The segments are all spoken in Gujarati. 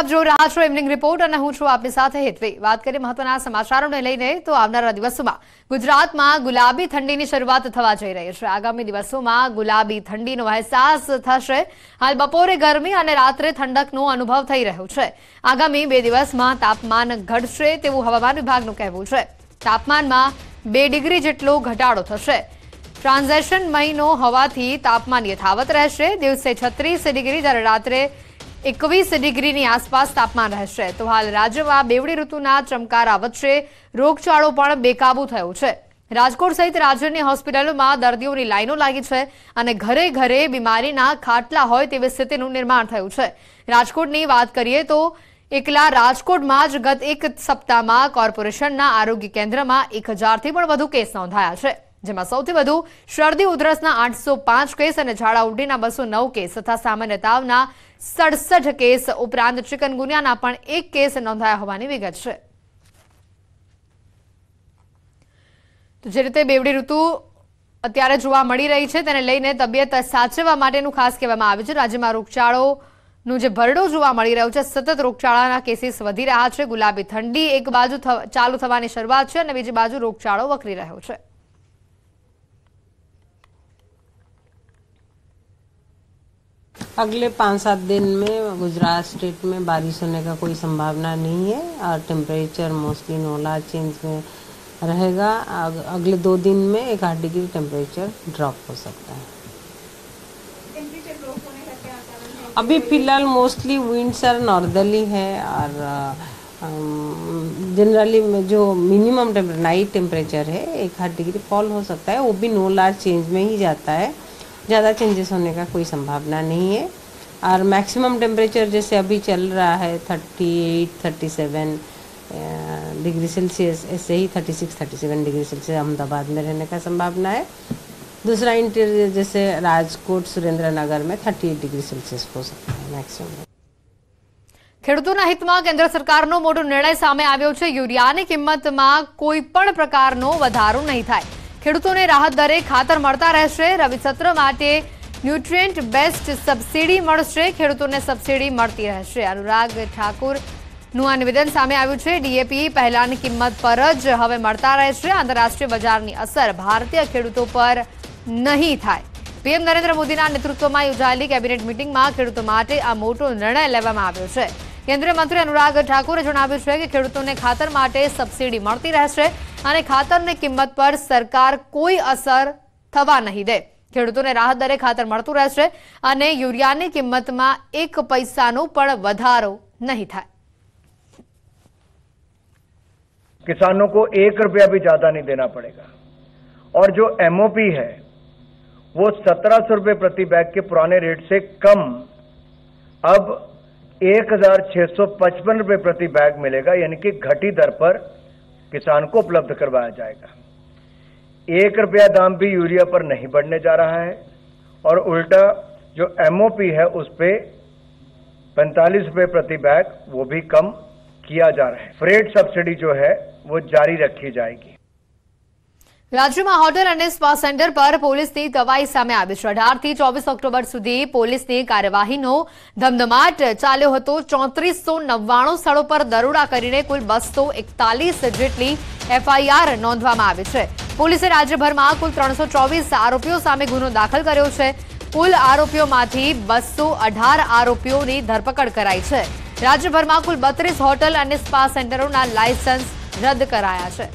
આપ જોઈ રહ્યા છો ઇવનિંગ રિપોર્ટ અને હું છું આપની સાથે હેતવી. વાત કરીએ મહત્વના સમાચારોને લઈને તો આવનારા દિવસોમાં ગુજરાતમાં ગુલાબી ઠંડીની શરૂઆત થવા જઈ રહી છે. આગામી દિવસોમાં ગુલાબી ઠંડીનો અહેસાસ થશે. હાલ બપોરે ગરમી અને રાત્રે ઠંડકનો અનુભવ થઈ રહ્યો છે. આગામી બે દિવસમાં તાપમાન ઘટશે તેવું હવામાન વિભાગનું કહેવું છે. તાપમાનમાં બે ડિગ્રી જેટલો ઘટાડો થશે. ટ્રાન્ઝેક્શન મહિનો હોવાથી તાપમાન યથાવત રહેશે. દિવસે છત્રીસ ડિગ્રી જ્યારે રાત્રે એકવીસ ડિગ્રીની આસપાસ તાપમાન રહેશે. તો હાલ રાજ્યમાં બેવડી ઋતુના ચમકારા વચ્ચે રોગચાળો પણ બેકાબુ થયો છે. રાજકોટ સહિત રાજ્યની હોસ્પિટલોમાં દર્દીઓની લાઈનો લાગી છે અને ઘરે ઘરે બીમારીના ખાટલા હોય તેવી સ્થિતિનું નિર્માણ થયું છે. રાજકોટની વાત કરીએ તો એકલા રાજકોટમાં જ ગત એક સપ્તાહમાં કોર્પોરેશનના આરોગ્ય કેન્દ્રમાં એક હજારથી પણ વધુ કેસ નોંધાયા છે. જેમાં સૌથી વધુ શરદી ઉધરસના આઠસો પાંચ કેસ અને ઝાડા ઉલટીના બસો નવ કેસ તથા સામાન્ય તાવના સડસઠ કેસ ઉપરાંત ચિકનગુનિયાના પણ એક કેસ નોંધાયા હોવાની વિગત છે. જે રીતે બેવડી ઋતુ અત્યારે જોવા મળી રહી છે તેને લઈને તબિયત સાચવવા માટેનું ખાસ કહેવામાં આવે છે. રાજ્યમાં રોગચાળોનું જે ભરડો જોવા મળી રહ્યો છે, સતત રોગચાળાના કેસીસ વધી રહ્યા છે. ગુલાબી ઠંડી એક બાજુ ચાલુ થવાની શરૂઆત છે અને બીજી બાજુ રોગચાળો વકરી રહ્યો છે. अगले पाँच सात दिन में गुजरात स्टेट में बारिश होने का कोई संभावना नहीं है और टेम्परेचर मोस्टली नोला चेंज में रहेगा। अगले दो दिन में एक आठ डिग्री टेम्परेचर ड्रॉप हो सकता है। अभी फ़िलहाल मोस्टली विंड्स आर नॉर्दर्ली है और जनरली जो मिनिमम नाइट टेम्परेचर है एक आठ डिग्री फॉल हो सकता है। वो भी नो लार्ज चेंज में ही जाता है। ज़्यादा चेंजेस होने का कोई संभावना नहीं है और मैक्सिमम टेम्परेचर जैसे अभी चल रहा है thirty eight thirty seven degree Celsius ऐसे ही thirty six thirty seven degree Celsius Ahmedabad में रहने का संभावना है दूसरा इंटीरियर जैसे राजकोट सुरेंद्र नगर में थर्टी एट डिग्री सेल्सियस हो सकता है मैक्सिमम ખેડૂતોના હિતમાં કેન્દ્ર સરકારનો મોટો નિર્ણય સામે આવ્યો છે યુરિયાની કિંમતમાં કોઈ પણ પ્રકારનો વધારો નહીં થાય ખેડૂતોને રાહત દરે ખાતર મળતા રહેશે. રવિ સત્ર માટે ન્યુટ્રિયન્ટ બેસ્ટ સબસિડી મળશે. ખેડૂતોને સબસિડી મળતી રહેશે. અનુરાગ ઠાકુરનું આ નિવેદન સામે આવ્યું છે. ડીએપી પહેલાની કિંમત પર જ હવે મળતા રહેશે. આંતરરાષ્ટ્રીય બજારની અસર ભારતીય ખેડૂતો પર નહીં થાય. પીએમ નરેન્દ્ર મોદીના નેતૃત્વમાં યોજાયેલી કેબિનેટ મિટિંગમાં ખેડૂતો માટે આ મોટો નિર્ણય લેવામાં આવ્યો છે. કેન્દ્રીય મંત્રી અનુરાગ ઠાકુરે જણાવ્યું છે કે ખેડૂતોને ખાતર માટે સબસિડી મળતી રહેશે. અને ખાતરની કિંમત પર સરકાર કોઈ અસર થવા નહીં દે ખેડૂતોને રાહત દરે ખાતર મળતું રહેશે અને યુરિયાની કિંમતમાં એક પૈસાનો પણ વધારો નહીં થાય किसानों को एक रुपया भी ज्यादा नहीं देना पड़ेगा और जो एमओपी है वो सत्रह सौ रुपये प्रति बैग के पुराने रेट से कम अब एक हजार छह सौ पचपन रुपये प्रति बैग मिलेगा यानी कि घटी दर पर किसान को उपलब्ध करवाया जाएगा। एक रुपया दाम भी यूरिया पर नहीं बढ़ने जा रहा है और उल्टा जो एमओपी है उस पर पैंतालीस रुपये प्रति बैग वो भी कम किया जा रहा है। फ्रेट सब्सिडी जो है वो जारी रखी जाएगी। રાજ્યમાં હોટેલ અને સ્પા સેન્ટર પર પોલીસની તવાઈ સામે આવી છે. અઢારથી ચોવીસ ઓક્ટોબર સુધી પોલીસની કાર્યવાહીનો ધમધમાટ ચાલ્યો હતો. ચોત્રીસો નવ્વાણું સ્થળો પર દરોડા કરીને કુલ બસો એકતાલીસ જેટલી એફઆઈઆર નોંધવામાં આવી છે. પોલીસે રાજ્યભરમાં કુલ ત્રણસો ચોવીસ આરોપીઓ સામે ગુનો દાખલ કર્યો છે. કુલ આરોપીઓમાંથી બસો અઢાર આરોપીઓની ધરપકડ કરાઈ છે. રાજ્યભરમાં કુલ બત્રીસ હોટલ અને સ્પા સેન્ટરોના લાયસન્સ રદ કરાયા છે.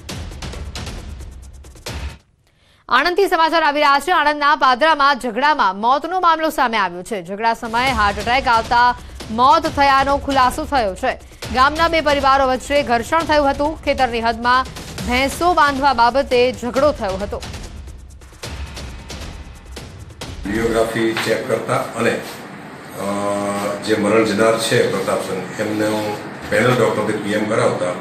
આણંદથી સમાચાર આવી રહ્યા છે. આણંદના પાદરામાં ઝઘડામાં મોતનો મામલો સામે આવ્યો છે. ઝઘડા સમયે હાર્ટ એટેક આવતા મોત થયાનો ખુલાસો થયો છે. ગામના બે પરિવારો વચ્ચે ઘર્ષણ થયું હતું. ખેતરની હદમાં ભેંસો બાંધવા બાબતે ઝઘડો થયો હતો. વિડીયોગ્રાફી ચેક કરતા અને જે મરણ જનાર છે પ્રતાપસન એમને પેનલ ડોક્ટરથી પીએમ કરાવતા.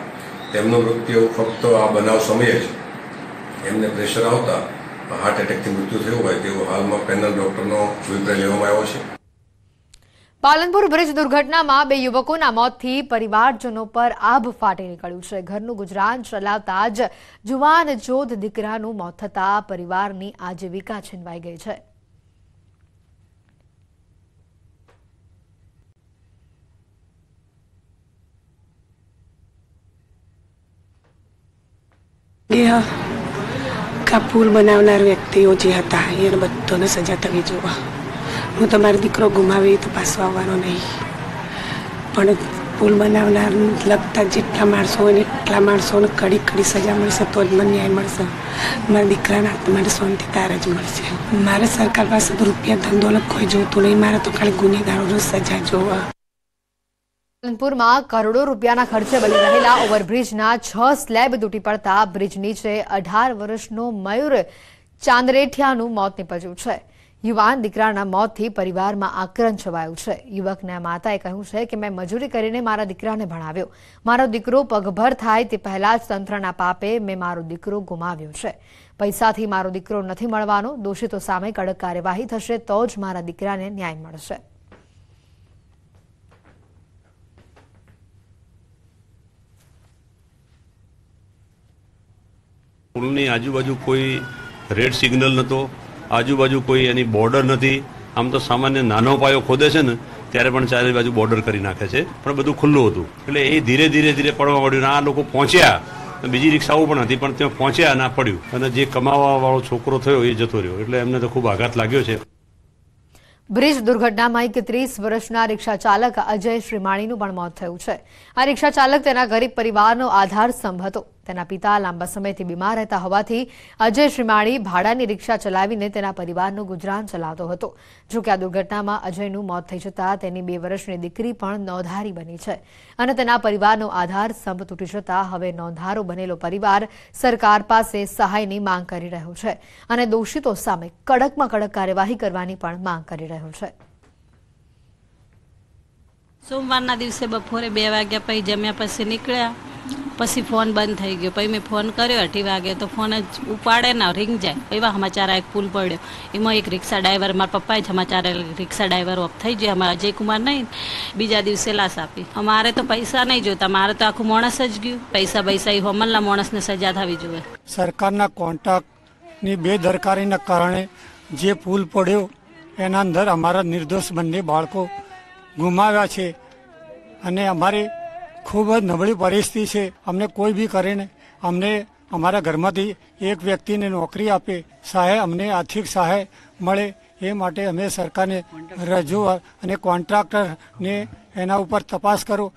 તેમનું મૃત્યુ ફક્ત આ બનાવ સમયે જ એમને પ્રેશર આવતા. હાર્ટ એટેકથી મૃત્યુ થયું હોય તેવો હાલમાં પેનલ ડોક્ટરનો અભિપ્રાય લેવામાં આવ્યો છે. પાલનપુર બ્રિજ દુર્ઘટનામાં બે યુવકોના મોતથી પરિવારજનો પર આભ ફાટી નીકળ્યું છે. ઘરનું ગુજરાન ચલાવતા જ જુવાન જોધ દીકરાનું મોત થતા પરિવારની આજીવિકા છીનવાઈ ગઈ છે. Yeah. કે આ પુલ બનાવનાર વ્યક્તિઓ જે હતા, એને બધાને સજા થવી જોવા. હું તમારો દીકરો ગુમાવી તો પાછો આવવાનો નહીં. પણ પુલ બનાવનાર લગતા જેટલા માણસો હોય એટલા માણસોને કડી કડી સજા મળશે, તો જ મને ન્યાય મળશે. મારા દીકરાના આત્માને શાંતિ તારે જ મળશે. મારે સરકાર પાસે રૂપિયા ધંધો કોઈ જોતું નહીં, મારે તો ખાલી ગુનેગારોને સજા જોવા. પાલનપુરમાં કરોડો રૂપિયાના ખર્ચે બની રહેલા ઓવરબ્રિજના છ સ્લેબ તૂટી પડતા બ્રિજ નીચે અઢાર વર્ષનો મયુર ચાંદરેઠિયાનું મોત નીપજ્યું છે. યુવાન દીકરાના મોતથી પરિવારમાં આક્રંદ છવાયું છે. યુવકના માતાએ કહ્યું છે કે, મેં મજૂરી કરીને મારા દીકરાને ભણાવ્યો. મારો દીકરો પગભર થાય તે પહેલા જ તંત્રના પાપે મેં મારો દીકરો ગુમાવ્યો છે. પૈસાથી મારો દીકરો નથી મળવાનો, દોષિતો સામે કડક કાર્યવાહી થશે તો જ મારા દીકરાને ન્યાય મળશે. પુલની આજુબાજુ કોઈ રેડ સિગ્નલ નહોતો આજુબાજુ કોઈ એની બોર્ડર નથી. આમ તો સામાન્ય નાનો પાયો ખોદે છે ને, ત્યારે પણ ચારે બાજુ બોર્ડર કરી નાખે છે. પણ બધું ખુલ્લું હતું. એટલે એ ધીરે ધીરે ધીરે પડવા માંડ્યું આ લોકો પહોંચ્યા. બીજી રિક્ષાઓ પણ હતી, પણ ત્યાં પહોંચ્યા ના પડ્યું. અને જે કમાવા વાળો છોકરો થયો એ જતો રહ્યો. એટલે એમને તો ખૂબ આઘાત લાગ્યો છે. બ્રિજ દુર્ઘટનામાં એક ત્રીસ વર્ષના રિક્ષા ચાલક અજય શ્રીમાણીનું પણ મોત થયું છે. આ રિક્ષા ચાલક તેના ગરીબ પરિવારનો આધાર સ્તંભ હતો. તેના પિતા લાંબા સમયથી બીમાર રહેતા હોવાથી અજય શ્રીમાણી ભાડાની રિક્ષા ચલાવીને તેના પરિવારનું ગુજરાન ચલાવતો હતો. જોકે આ દુર્ઘટનામાં અજયનું મોત થઈ જતા તેની બે વર્ષની દીકરી પણ નોંધારી બની છે અને તેના પરિવારનો આધાર સ્તંભ તૂટી જતા હવે નોંધારો બનેલો પરિવાર સરકાર પાસે સહાયની માંગ કરી રહ્યો છે અને દોષિતો સામે કડકમાં કડક કાર્યવાહી કરવાની પણ માંગ કરી રહ્યો છે. સોમવારના દિવસે બપોરે બે વાગ્યા પછી જમ્યા પછી નીકળ્યા. પછી ફોન બંધ થઈ ગયો. પછી મેં ફોન કર્યો અઢી વાગે તો ફોન જ ઉપાડે ના રિંગ જાય. એવા સમાચાર એક પુલ પડ્યો. એમાં એક રિક્ષા ડ્રાઈવર મારા પપ્પાએ જ સમાચાર રિક્ષા ડ્રાઈવર ઓફ થઈ ગયો. અમારા અજયકુમાર નહીં. બીજા દિવસે લાશ આપી. અમારે તો પૈસા નહીં જોતા. મારે તો આખું માણસ જ ગયું. પૈસા પૈસા એ હોમલના માણસને સજા થવી જોઈએ. સરકારના કોન્ટ્રાક્ટની બેદરકારીના કારણે જે પુલ પડ્યો, એના અંદર અમારા નિર્દોષ બંને બાળકો ગુમાવ્યા છે. અને અમારી ખૂબ જ નબળી પરિસ્થિતિ છે. અમને કોઈ બી કરીને અમને અમારા ઘરમાંથી એક વ્યક્તિને નોકરી આપે, સહાય અમને આર્થિક સહાય મળે, એ માટે અમે સરકારને રજૂઆત અને કોન્ટ્રાક્ટરને એના ઉપર તપાસ કરો.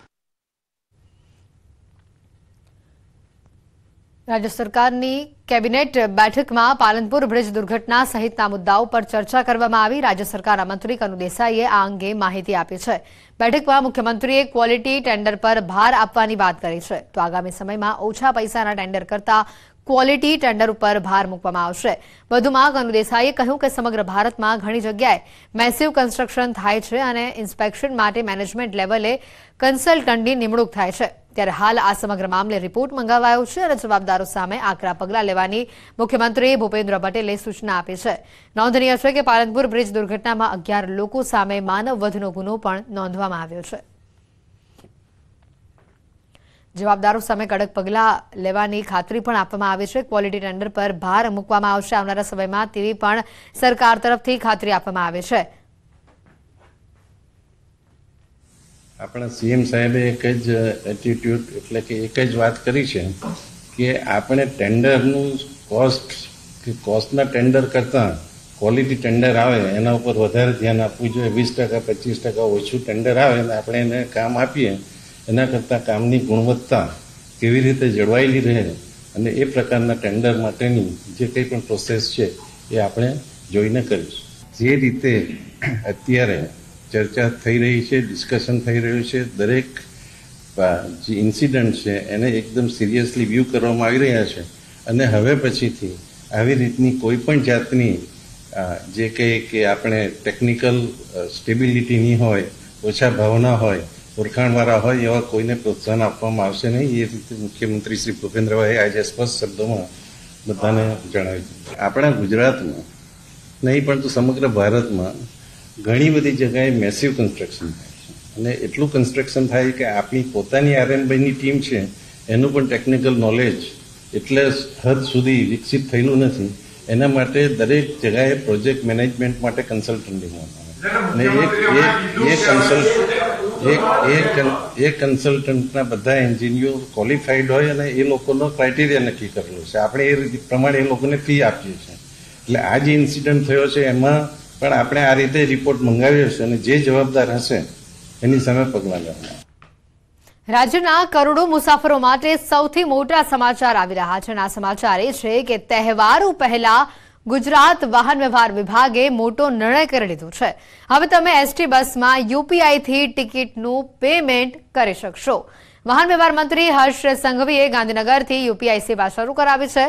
રાજ્ય સરકારની કેબિનેટ બેઠકમાં પાલનપુર બ્રિજ દુર્ઘટના સહિતના મુદ્દાઓ પર ચર્ચા કરવામાં આવી. રાજ્ય સરકારના મંત્રી કનુ દેસાઈએ આ અંગે માહિતી આપી છે. બેઠકમાં મુખ્યમંત્રીએ ક્વોલિટી ટેન્ડર પર ભાર આપવાની વાત કરી છે. તો આગામી સમયમાં ઓછા પૈસાના ટેન્ડર કરતા ક્વોલિટી ટેન્ડર ઉપર ભાર મૂકવામાં આવશે. વધુમાં કનુ દેસાઈએ કહ્યું કે સમગ્ર ભારતમાં ઘણી જગ્યાએ મેસિવ કન્સ્ટ્રક્શન થાય છે અને ઇન્સ્પેક્શન માટે મેનેજમેન્ટ લેવલે કન્સલ્ટન્ટની નિમણૂક થાય છે. ત્યારે હાલ આ સમગ્ર મામલે રિપોર્ટ મંગાવાયો છે અને જવાબદારો સામે આકરા પગલાં લેવાની મુખ્યમંત્રી ભૂપેન્દ્ર પટેલે સૂચના આપી છે. નોંધનીય છે કે પાલનપુર બ્રિજ દુર્ઘટનામાં અગિયાર લોકો સામે માનવ વધનો ગુનો પણ નોંધવામાં આવ્યો છે. જવાબદારો સામે કડક પગલાં લેવાની ખાતરી પણ આપવામાં આવી છે. ક્વોલિટી ટેન્ડર પર ભાર મૂકવામાં આવશે આવનારા સમયમાં તેવી પણ સરકાર તરફથી ખાતરી આપવામાં આવે છે. આપણા સીએમ સાહેબે એક જ એટીટ્યુડ એટલે કે એક જ વાત કરી છે કે આપણે ટેન્ડરનું કોસ્ટ કે કોસ્ટના ટેન્ડર કરતાં ક્વોલિટી ટેન્ડર આવે, એના ઉપર વધારે ધ્યાન આપવું જોઈએ. વીસ ટકા, પચીસ ટકા ઓછું ટેન્ડર આવે અને આપણે એને કામ આપીએ એના કરતાં કામની ગુણવત્તા કેવી રીતે જળવાયેલી રહે અને એ પ્રકારના ટેન્ડર માટેની જે કંઈ પણ પ્રોસેસ છે, એ આપણે જોઈને કરીશું. જે રીતે અત્યારે ચર્ચા થઈ રહી છે ડિસ્કશન થઈ રહ્યું છે, દરેક જે ઇન્સિડન્ટ છે, એને એકદમ સિરિયસલી વ્યૂ કરવામાં આવી રહ્યા છે. અને હવે પછીથી આવી રીતની કોઈ પણ જાતની જે કંઈ કે આપણે ટેકનિકલ સ્ટેબિલિટી નહીં હોય, ઓછા ભાવના હોય ઓળખાણવાળા હોય એવા કોઈને પ્રોત્સાહન આપવામાં આવશે નહીં. એ રીતે મુખ્યમંત્રી શ્રી ભૂપેન્દ્રભાઈએ આજે સ્પષ્ટ શબ્દોમાં બધાને જણાવ્યું આપણા ગુજરાતમાં નહીં પરંતુ સમગ્ર ભારતમાં ઘણી બધી જગાએ મેસિવ કન્સ્ટ્રક્શન થાય છે. અને એટલું કન્સ્ટ્રક્શન થાય કે આપણી પોતાની આરએનબાઈની ટીમ છે એનું પણ ટેકનિકલ નોલેજ એટલે હદ સુધી વિકસિત થયેલું નથી. એના માટે દરેક જગાએ પ્રોજેક્ટ મેનેજમેન્ટ માટે કન્સલ્ટન્ટ લેવામાં આવે. અને એક એ કન્સલ્ટ એક એક કન્સલ્ટન્ટના બધા એન્જિનિયર ક્વોલિફાઈડ હોય અને એ લોકોનો ક્રાઇટેરિયા નક્કી કરેલો છે. આપણે એ પ્રમાણે એ લોકોને ફી આપીએ છીએ. એટલે આ જે ઇન્સિડન્ટ થયો છે એમાં પણ આપણે આ રીતે રિપોર્ટ મંગાવ્યો છે અને જે જવાબદાર હશે, એની સામે પગલાં લેવાના. રાજ્યના કરોડો મુસાફરો માટે સૌથી મોટા સમાચાર આવી રહ્યા છે અને આ સમાચાર એ છે કે તહેવારો પહેલા ગુજરાત વાહન વ્યવહાર વિભાગે મોટો નિર્ણય કરી લીધો છે. હવે તમે એસટી બસમાં યુપીઆઈથી ટિકિટનું પેમેન્ટ કરી શકશો. વાહન વ્યવહાર મંત્રી હર્ષ સંઘવીએ ગાંધીનગરથી યુપીઆઈ સેવા શરૂ કરાવી છે.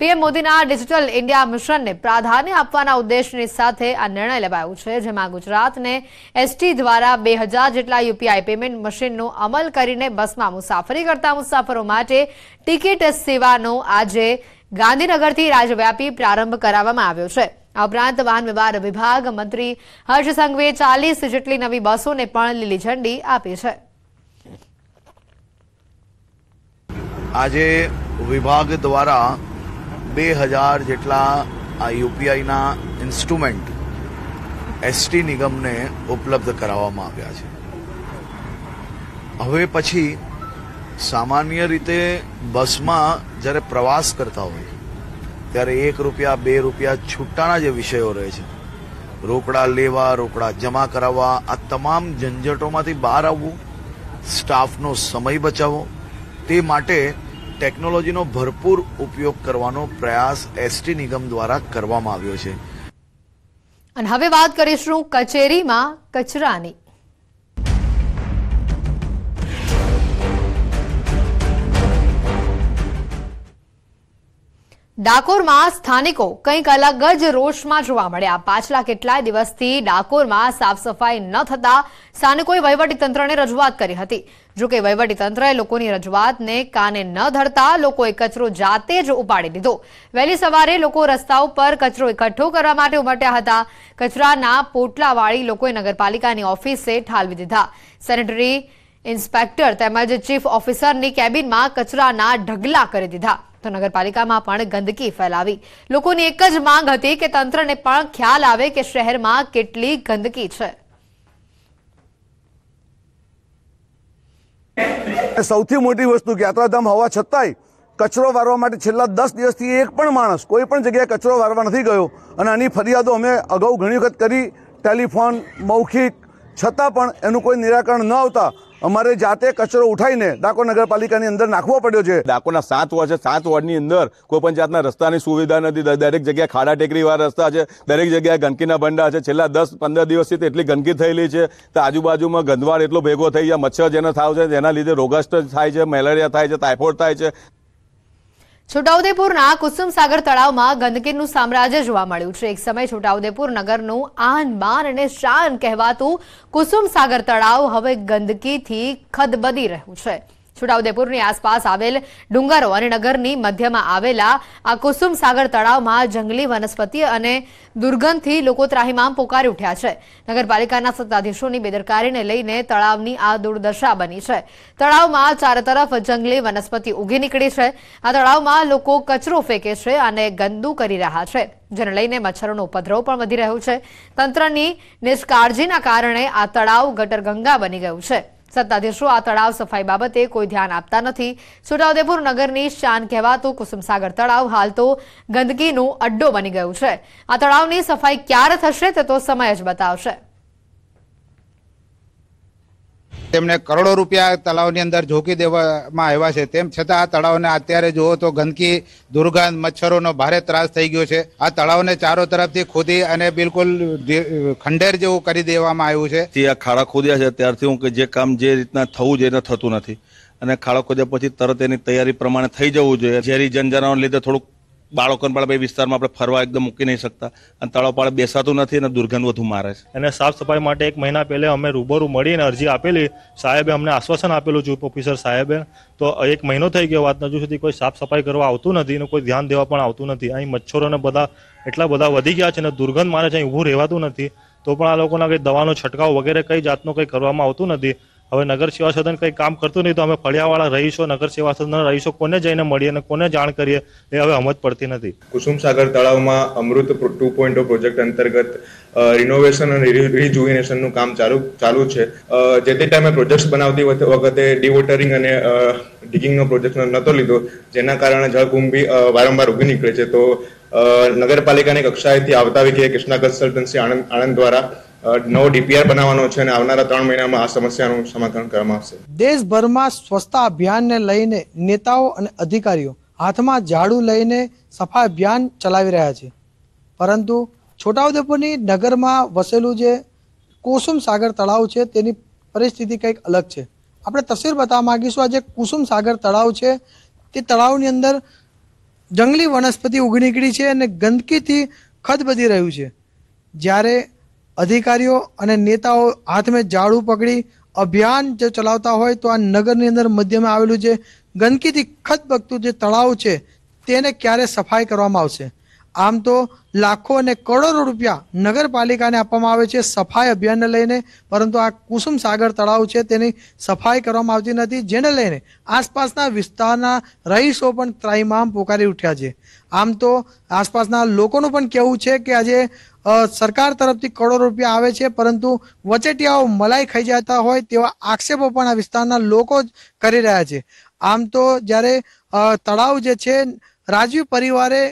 પીએમ મોદીના ડિજિટલ ઇન્ડિયા મિશનને પ્રાધાન્ય આપવાના ઉદ્દેશની સાથે આ નિર્ણય લેવાયો છે, જેમાં ગુજરાતને એસટી દ્વારા બે જેટલા યુપીઆઈ પેમેન્ટ મશીનનો અમલ કરીને બસમાં મુસાફરી કરતા મુસાફરો માટે ટિકિટ સેવાનો આજે ગાંધીનગરથી રાજ્યવ્યાપી પ્રારંભ કરાવવામાં આવ્યો છે. આ ઉપરાંત વાહન વ્યવહાર વિભાગ મંત્રી હર્ષ સંઘવીએ ચાલીસ જેટલી નવી બસોને પણ લીલી ઝંડી આપી છે. આજે વિભાગ દ્વારા બે હજાર જેટલા આ યુપીઆઈના ઇન્સ્ટ્રુમેન્ટ એસટી નિગમને ઉપલબ્ધ કરાવવામાં આવ્યા છે. હવે પછી સામાન્ય રીતે બસમાં જ્યારે પ્રવાસ કરતા હોય, ત્યારે એક રૂપિયા, બે રૂપિયા છૂટાના જે વિષયો રહે છે. રોકડા લેવા, રોકડા જમા કરાવવા, આ તમામ ઝંઝટોમાંથી બહાર આવવું, સ્ટાફનો સમય બચાવવો, તે માટે ટેકનોલોજીનો ભરપૂર ઉપયોગ કરવાનો પ્રયાસ એસટી નિગમ દ્વારા કરવામાં આવ્યો છે. અને હવે વાત કરીશું કચેરીમાં કચરાની. ડાકોરમાં સ્થાનિકો કંઈક અલગ જ રોષમાં જોવા મળ્યા. પાછલા કેટલાય દિવસથી ડાકોરમાં સાફ સફાઈ ન થતા સ્થાનિકોએ વહીવટીતંત્રને રજૂઆત કરી હતી. જોકે વહીવટીતંત્રએ લોકોની રજૂઆતને કાને ન ધરતા લોકોએ કચરો જાતે જ ઉપાડી લીધો. વહેલી સવારે લોકો રસ્તા ઉપર કચરો એકઠો કરવા માટે ઉમટ્યા હતા. કચરાના પોટલાવાળી લોકોએ નગરપાલિકાની ઓફિસે ઠાલવી દીધા. સેનેટરી ઇન્સ્પેક્ટર તેમજ ચીફ ઓફિસરની કેબિનમાં કચરાના ઢગલા કરી દીધા. તો નગરપાલિકામાં પણ ગંદકી ફેલાવી. લોકોની એક જ માંગ હતી કે તંત્રને પણ ખ્યાલ આવે કે શહેરમાં કેટલી ગંદકી છે. સૌથી મોટી વસ્તુ કે યાત્રાધામ હોવા છતાંય કચરો વારવા માટે છેલ્લા દસ દિવસથી એક પણ માણસ કોઈ પણ જગ્યાએ કચરો વારવા નથી ગયો. અને આની ફરિયાદો અમે અગાઉ ઘણી વખત કરી, ટેલિફોન, મૌખિક, છતાં પણ એનું કોઈ નિરાકરણ ન આવતા અમારે જાતે કચરો ઉઠાઈને ડાકોર નગરપાલિકાની અંદર નાખવો પડ્યો છે. ડાકોરના સાત વોર્ડ છે સાત વોર્ડની અંદર કોઈ પણ જાતના રસ્તાની સુવિધા નથી. દરેક જગ્યાએ ખાડા ટેકરી વાળા રસ્તા છે. દરેક જગ્યાએ ગંદકીના ભંડા છે. છેલ્લા દસ, પંદર દિવસથી એટલી ગંદકી થયેલી છે તો આજુબાજુમાં ગંદવાડ એટલો ભેગો થઈ ગયા, મચ્છર જેને થાવ છે જેના લીધે રોગસ્ટ થાય છે, મેલેરિયા થાય છે ટાઇફોઇડ થાય છે. છોટાઉદેપુરના કુસુમસાગર તળાવમાં ગંદકીનું સામ્રાજ્ય જોવા મળ્યું છે. એક સમય છોટાઉદેપુર નગરનું આન બાન અને શાન કહેવાતું કુસુમસાગર તળાવ હવે ગંદકીથી ખદબદી રહ્યું છે. છોટાઉદેપુરની આસપાસ આવેલ ડુંગરો અને નગરની મધ્યમાં આવેલા આ કુસુમસાગર તળાવમાં જંગલી વનસ્પતિ અને દુર્ગંધથી લોકો ત્રાહિમામ પોકારી ઉઠ્યા છે. નગરપાલિકાના સત્તાધીશોની બેદરકારીને લઈને તળાવની આ દુર્દશા બની છે. તળાવમાં ચારે તરફ જંગલી વનસ્પતિ ઉગી નીકળી છે. આ તળાવમાં લોકો કચરો ફેંકે છે અને ગંદુ કરી રહ્યા છે. જેને લઈને મચ્છરોનો ઉપદ્રવ પણ વધી રહ્યો છે. તંત્રની નિષ્કાળજીના કારણે આ તળાવ ગટરગંગા બની ગયું છે. સત્તાધીશો આ તળાવ સફાઈ બાબતે કોઈ ધ્યાન આપતા નથી. છોટાઉદેપુર નગરની શાન કહેવાતું કુસુમસાગર તળાવ હાલ તો ગંદકીનું અડ્ડો બની ગયું છે. આ તળાવની સફાઈ ક્યારે થશે તે તો સમય જ બતાવશે. તેમને કરોડો રૂપિયા તળાવની અંદર ઝોકી દેવામાં આવ્યા છે. તેમ છતાં આ તળાવને અત્યારે જુઓ તો ગંદકી, દુર્ગંધ, મચ્છરોનો ભારે ત્રાસ થઈ ગયો છે. આ તળાવને ચારો તરફથી ખોદી અને બિલકુલ ખંડેર જેવું કરી દેવામાં આવ્યું છે. તે આ ખાડા ખોદ્યા છે. ત્યારથી હું કે જે કામ જે રીતના થવું જોઈએ થતું નથી. અને ખાડા ખોદ્યા પછી તરત એની તૈયારી પ્રમાણે થઈ જવું જોઈએ. ઝેરી જનજનાવરને લીધે થોડુંક બાળકોને પણ ભાઈ વિસ્તારમાં આપણે ફરવા એકદમ મૂકી નહીં શકતા. અને તળાવ પાળે બેસાતું નથી અને દુર્ગંધ વધુ મારે છે. અને સાફ સફાઈ માટે એક મહિના પહેલે અમે રૂબરૂ મળીને અરજી આપેલી. સાહેબે અમને આશ્વાસન આપેલું ચીફ ઓફિસર સાહેબે. તો એક મહિનો થઈ ગયો વાત હજુ સુધી કોઈ સાફ સફાઈ કરવા આવતું નથી અને કોઈ ધ્યાન દેવા પણ આવતું નથી. અહીં મચ્છરોને બધા એટલા બધા વધી ગયા છે અને દુર્ગંધ મારે છે, અહીં ઊભું રહેવાતું નથી. તો પણ આ લોકોના કંઈ દવાનો છંટકાવ વગેરે કઈ જાતનું કંઈ કરવામાં આવતું નથી. હવે નગર સેવા સદન કંઈ કામ કરતું નહીં, તો અમે ફળિયાવાળા રહીશો, નગર સેવા સદન રહીશો, કોને જઈને મળીએ અને કોને જાણ કરીએ, એ હવે સમજ પડતી નથી. કુસુમ સાગર તળાવમાં અમૃત ટુ પોઈન્ટ પ્રોજેક્ટ અંતર્ગત રિનોવેશન અને રિજુવિનેશનનું કામ ચાલુ ચાલુ છે. જે તે ટાઈમે પ્રોજેક્ટ્સ બનાવતી વખતે- ડીવોટરિંગ અને ડિગિંગનો પ્રોજેક્ટ નહોતો લીધો, જેના કારણે જળકુંભી વારંવાર ઉગી નીકળે છે. તો નગરપાલિકાની કક્ષાએથી આવતા વિખે કૃષ્ણા કન્સલ્ટન્સી આણંદ આણંદ દ્વારા નવો ડીપીઆર બનાવવાનો છે અને આવનારા ત્રણ મહિનામાં આ સમસ્યાનું સમાધાન કરવામાં આવશે. દેશભરમાં સ્વચ્છતા અભિયાનને લઈને નેતાઓ અને અધિકારીઓ હાથમાં ઝાડુ લઈને સફાઈ અભિયાન ચલાવી રહ્યા છે. પરંતુ છોટાઉદેપુરની નગરમાં વસેલું જે કુસુમ સાગર તળાવ છે તેની પરિસ્થિતિ કંઈક અલગ છે. આપણે તસવીર બતાવવા માંગીશું, આ જે કુસુમ સાગર તળાવ છે, તે તળાવની અંદર જંગલી વનસ્પતિ ઉગી નીકળી છે અને ગંદકીથી ખદબદી રહ્યું છે. જ્યારે અધિકારીઓ અને નેતાઓ હાથમાં ઝાડુ પકડી અભિયાન જો ચલાવતા હોય તો આ નગરની અંદર મધ્યમાં આવેલું જે ગંદકીથી ખતબગતું જે તળાવ છે, તેને ક્યારે સફાઈ કરવામાં આવશે? આમ તો લાખો અને કરોડો રૂપિયા નગરપાલિકાને આપવામાં આવે છે સફાઈ અભિયાનને લઈને, પરંતુ આ કુસુમ સાગર તળાવ છે તેની સફાઈ કરવામાં આવતી નથી, જેને લઈને આસપાસના વિસ્તારના રહીશો પણ ત્રાઈમામ પોકારી ઉઠ્યા છે. આમ તો આસપાસના લોકોનું પણ કહેવું છે કે આજે સરકાર તરફથી કરોડો રૂપિયા આવે છે, પરંતુ વચેટિયાઓ મલાઈ ખાઈ જતા હોય તેવા આક્ષેપો પણ આ વિસ્તારના લોકો જ કરી રહ્યા છે. આમ તો જ્યારે તળાવ જે છે, રાજવી પરિવારે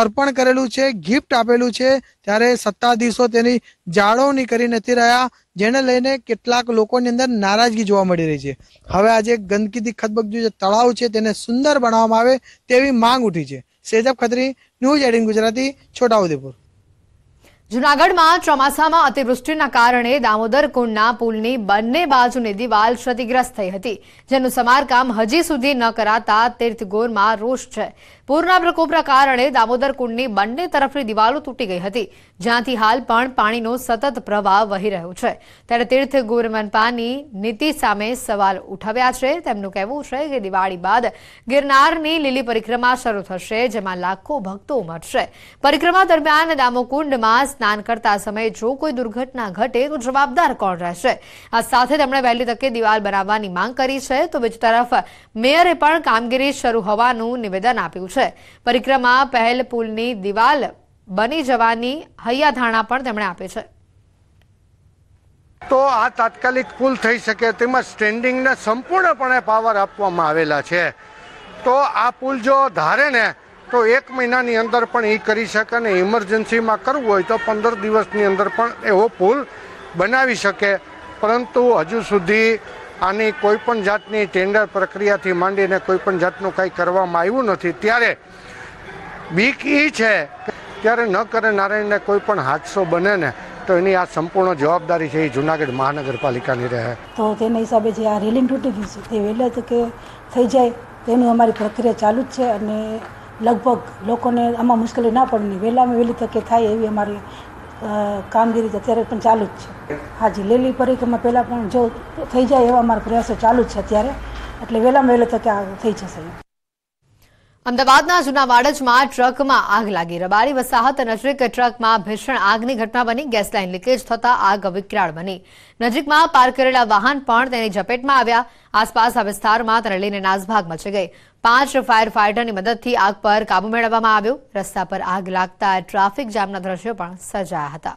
અર્પણ કરેલું છે, ગિફ્ટ આપેલું છે, ત્યારે સત્તાધીશો તેની જાળવણી કરી નથી રહ્યા, જેને લઈને કેટલાક લોકોની અંદર નારાજગી જોવા મળી રહી છે. હવે આજે ગંદકીથી ખતબગતું જે તળાવ છે, તેને સુંદર બનાવવામાં આવે તેવી માંગ ઉઠી છે. સેજબ ખત્રી, ન્યૂઝ એડિંગ ગુજરાતી, છોટાઉદેપુર. જૂનાગઢમાં ચોમાસામાં અતિવૃષ્ટિના કારણે દામોદર કુંડના પુલની બંને બાજુની દિવાલ ક્ષતિગ્રસ્ત થઈ હતી. જેનું સમારકામ હજી સુધી ન કરાતા તીર્થગોરમાં રોષ છે. પૂરના પ્રકોપના કારણે દામોદર કુંડની બંને તરફની દિવાલો તૂટી ગઈ હતી. જ્યાંથી હાલ પણ પાણીનો સતત પ્રવાહ વહી રહ્યો છે. ત્યારે તીર્થ ગુરમનપાની નીતિ સામે સવાલ ઉઠાવ્યા છે. તેમનું કહેવું છે કે દિવાળી બાદ ગિરનારની લીલી પરિક્રમા શરૂ થશે, જેમાં લાખો ભક્તો ઉમટશે. પરિક્રમા દરમિયાન દામોકુંડમાં સ્નાન કરતા સમયે જો કોઈ દુર્ઘટના ઘટે, તો જવાબદાર કોણ રહેશે? આ સાથે તેમણે વહેલી તકે દિવાલ બનાવવાની માંગ કરી છે. તો બીજી તરફ મેયરે પણ કામગીરી શરૂ હોવાનું નિવેદન આપ્યું છે. પરિક્રમા, પહેલ પુલની દિવાલ બની જવાની હૈયાધારણા પણ તેમણે આપી છે. તો આ તાત્કાલિક પુલ થઈ શકે તેમાં સ્ટેન્ડિંગને સંપૂર્ણપણે પાવર આપવામાં આવેલા છે. તો આ પુલ જો ધારે ને, તો એક મહિનાની અંદર પણ એ કરી શકે અને ઇમરજન્સીમાં કરવું હોય તો પંદર દિવસની અંદર પણ એવો પુલ બનાવી શકે. પરંતુ હજુ સુધી આની કોઈપણ જાતની ટેન્ડર પ્રક્રિયાથી માંડીને કોઈપણ જાતનું કંઈ કરવામાં આવ્યું નથી. ત્યારે બીક એ છે ત્યારે ન કરે નારાયણને કોઈ પણ હાદસો બને ને, તો એની આ સંપૂર્ણ જવાબદારી છે એ જુનાગઢ મહાનગરપાલિકાની રહે. તો તેના હિસાબે જે આ રેલિંગ તૂટી ગઈ છે, તે વહેલા તકે થઈ જાય, તેનું અમારી પ્રક્રિયા ચાલુ જ છે અને લગભગ લોકોને આમાં મુશ્કેલી ના પડે વહેલામાં વહેલી તકે થાય એવી અમારી કામગીરી અત્યારે પણ ચાલુ જ છે. હાજી લીલી પરિક્રમા પહેલાં પણ જો થઈ જાય એવા મારા પ્રયાસો ચાલુ જ છે અત્યારે. એટલે વહેલામાં વહેલો તકે આ થઈ જશે. અમદાવાદના જૂના વાડજમાં ટ્રકમાં આગ લાગી. રબારી વસાહત નજીક ટ્રકમાં ભીષણ આગની ઘટના બની. ગેસ લાઇન લીકેજ થતા આગ વિકરાળ બની. નજીકમાં પાર્ક કરેલા વાહન પણ તેની ઝપેટમાં આવ્યા. આસપાસના વિસ્તારમાં તેને લઈને નાસભાગ મચી ગઈ. પાંચ ફાયર ફાઇટરની મદદથી આગ પર કાબુ મેળવવામાં આવ્યો. રસ્તા પર આગ લાગતા ટ્રાફિક જામના દ્રશ્યો પણ સર્જાયા હતા.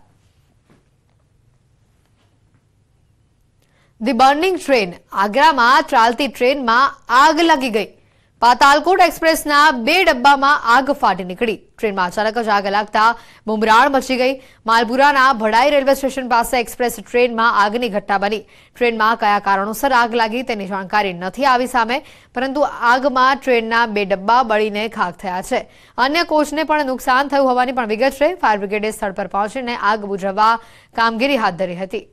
ધી બર્નિંગ ટ્રેન આગ્રામાં ચાલતી ટ્રેનમાં આગ લાગી ગઈ. પાતાલકોટ એક્સપ્રેસના બે ડબ્બામાં આગ ફાટી નીકળી. ટ્રેનમાં અચાનક જ આગ લાગતા બુમરાણ મચી ગઈ. માલપુરાના ભડાઈ રેલવે સ્ટેશન પાસે એક્સપ્રેસ ટ્રેનમાં આગની ઘટના બની. ટ્રેનમાં કયા કારણોસર આગ લાગી તેની જાણકારી નથી આવી સામે, પરંતુ આગમાં ટ્રેનના બે ડબ્બા બળીને ખાક થયા છે. અન્ય કોચને પણ નુકસાન થયું હોવાની પણ વિગત છે. ફાયર બ્રિગેડે સ્થળ પર પહોંચીને આગ બુઝાવવા કામગીરી હાથ ધરી હતી.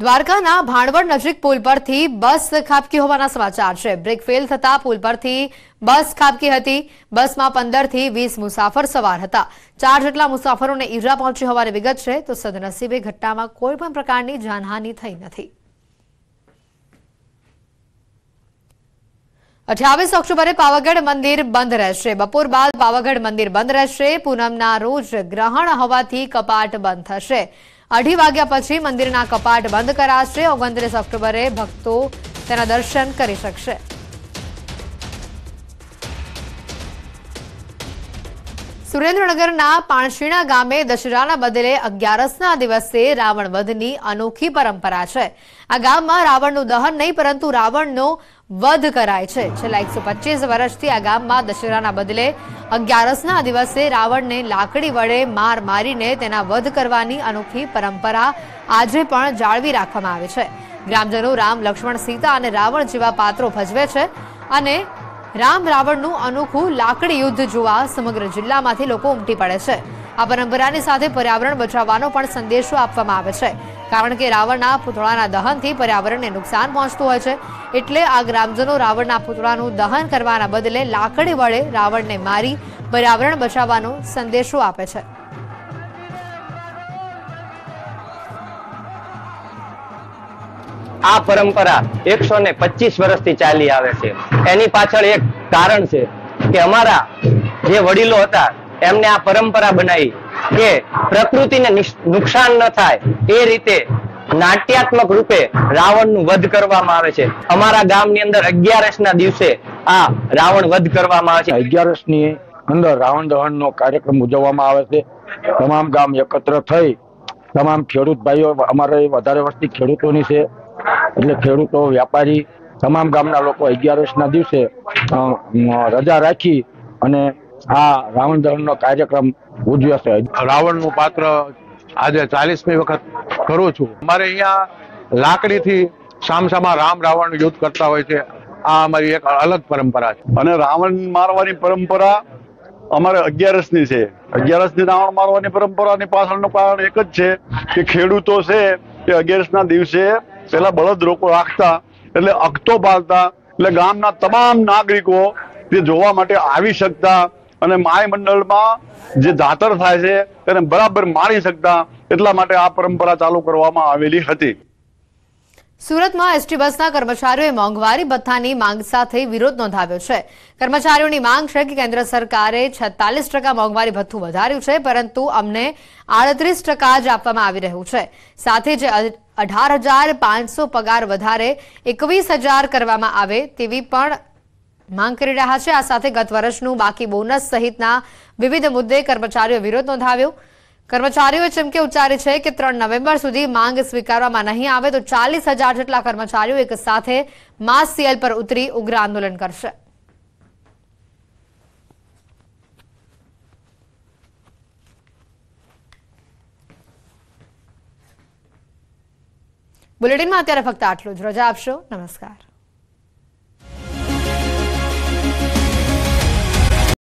દ્વારકાના ભાણવડ નજીક પુલ પરથી બસ ખાબકી હોવાના સમાચાર છે. બ્રેક ફેલ થતા પુલ પરથી બસ ખાબકી હતી. બસમાં પંદરથી વીસ મુસાફર સવાર હતા. ચાર જેટલા મુસાફરોને ઈજા પહોંચી હોવાની વિગત છે. તો સદનસીબે ઘટનામાં કોઈ પણ પ્રકારની જાનહાની થઈ નથી. અઠ્યાવીસ ઓક્ટોબરે પાવાગઢ મંદિર બંધ રહેશે. બપોર બાદ પાવાગઢ મંદિર બંધ રહેશે. પૂનમના રોજ ગ્રહણ હોવાથી કપાટ બંધ થશે. અઢી વાગ્યા પછી મંદિરના કપાટ બંધ કરાશે. ઓગણત્રીસ ઓક્ટોબરે ભક્તો તેના દર્શન કરી શકશે. સુરેન્દ્રનગરના પાણશીણા ગામે દશેરાના બદલે અગિયારસના દિવસે રાવણ વધની અનોખી પરંપરા છે. આ ગામમાં રાવણનું દહન નહીં, પરંતુ રાવણનો વધ કરાય છે. છેલ્લા એકસો પચીસ વર્ષથી આ ગામમાં દશેરાના બદલે અગિયારસના દિવસે રાવણને લાકડી વડે માર મારીને તેના વધ કરવાની અનોખી પરંપરા આજે પણ જાળવી રાખવામાં આવે છે. ગ્રામજનો રામ, લક્ષ્મણ, સીતા અને રાવણ જેવા પાત્રો ભજવે છે અને રામ રાવણનું અનોખું લાકડી યુદ્ધ જોવા સમગ્ર જિલ્લામાંથી લોકો ઉમટી પડે છે. આ પરંપરાની સાથે પર્યાવરણ બચાવવાનો પણ સંદેશો આપવામાં આવે છે. કારણ કે રાવણના પૂતળાના દહનથી પર્યાવરણને નુકસાન પહોંચતું હોય છે. એટલે આ ગ્રામજનો રાવણના પૂતળાનું દહન કરવાના બદલે લાકડી વડે રાવણને મારી પર્યાવરણ બચાવવાનો સંદેશો આપે છે. આ પરંપરા એકસો ને પચીસ વર્ષથી ચાલી આવે છે. એની પાછળ એક કારણ છે કે અમારા જે વડીલો હતા, એમને આ પરંપરા બનાવી કે પ્રકૃતિને નુકસાન ન થાય એ રીતે નાટ્યાત્મક રૂપે રાવણનું વધ કરવામાં આવે છે. અમારા ગામની અંદર અગિયારસ ના દિવસે આ રાવણ વધ કરવામાં આવે છે. અગિયારસની અંદર રાવણ દહન નો કાર્યક્રમ ઉજવવામાં આવે છે. તમામ ગામ એકત્ર થઈ તમામ ખેડૂત ભાઈઓ, અમારે વધારે વસ્તી ખેડૂતોની છે. એટલે ખેડૂતો વ્યાપારી તમામ ગામના લોકો અગિયારસના દિવસે રજા રાખી અને આ રાવણ દહનનો કાર્યક્રમ ઉજવે છે રાવણનું પાત્ર આજે ચાલીસમી વખત કરું છું. અમારે અહીંયા લાકડીથી સામસામા રામ રાવણ યુદ્ધ કરતા હોય છે. આ અમારી એક અલગ પરંપરા છે. અને રાવણ મારવાની પરંપરા અમારે અગિયારસની છે. અગિયારસની રાવણ મારવાની પરંપરાની પાછળનું કારણ એક જ છે કે ખેડૂતો છે કે અગિયારસના દિવસે પેલા બળદ રોકો રાખતા, એટલે અખતો પાડતા એટલે ગામના તમામ નાગરિકો તે જોવા માટે આવી શકતા અને માય મંડળમાં જે જાતર થાય છે, તેને બરાબર માણી શકતા, એટલા માટે આ પરંપરા ચાલુ કરવામાં આવેલી હતી. સુરતમાં એસટી બસના કર્મચારીઓએ મોંઘવારી ભથ્થાની માંગ સાથે વિરોધ નોંધાવ્યો છે. કર્મચારીઓની માંગ છે કે કેન્દ્ર સરકારે છેતાલીસ ટકા મોંઘવારી ભથ્થું વધાર્યું છે, પરંતુ અમને આડત્રીસ ટકા જ આપવામાં આવી રહ્યું છે. સાથે જ અઢાર હજાર પાંચસો પગાર વધારે એકવીસ હજાર કરવામાં આવે તેવી પણ માંગ કરી રહ્યા છે. આ સાથે ગત વર્ષનું બાકી બોનસ સહિતના વિવિધ મુદ્દે કર્મચારીઓ વિરોધ નોંધાવ્યો. કર્મચારીઓએ ચમકે ઉચ્ચારી છે કે ત્રણ નવેમ્બર સુધી માંગ સ્વીકારવામાં નહીં આવે તો ચાલીસ હજાર જેટલા કર્મચારીઓ એક સાથે માસ સીએલ પર ઉતરી ઉગ્ર આંદોલન કરશે. બુલેટિનમાં અત્યારે ફક્ત આટલું જ. રજા આપશો. નમસ્કાર.